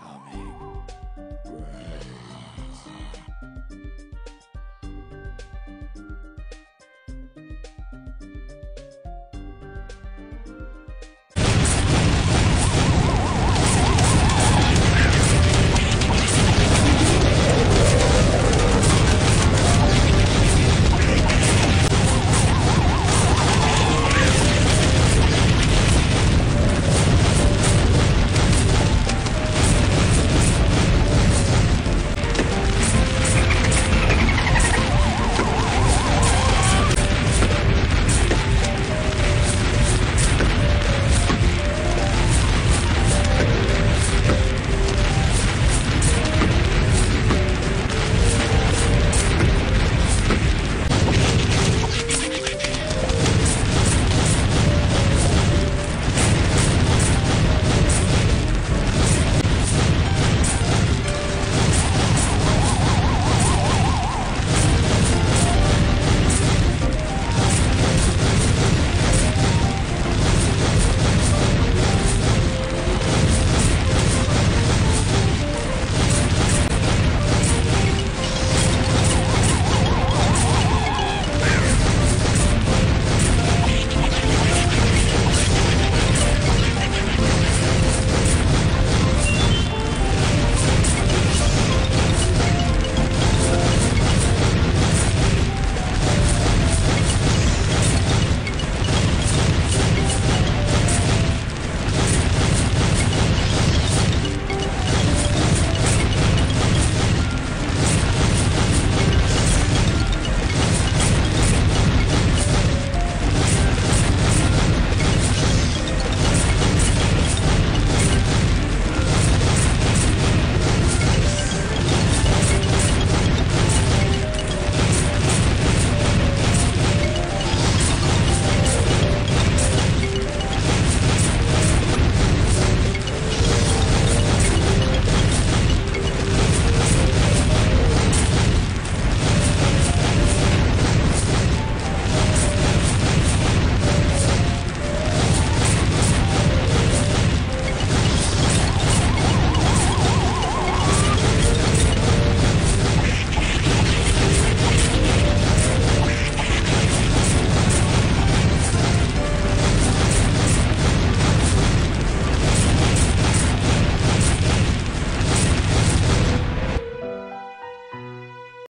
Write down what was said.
Coming.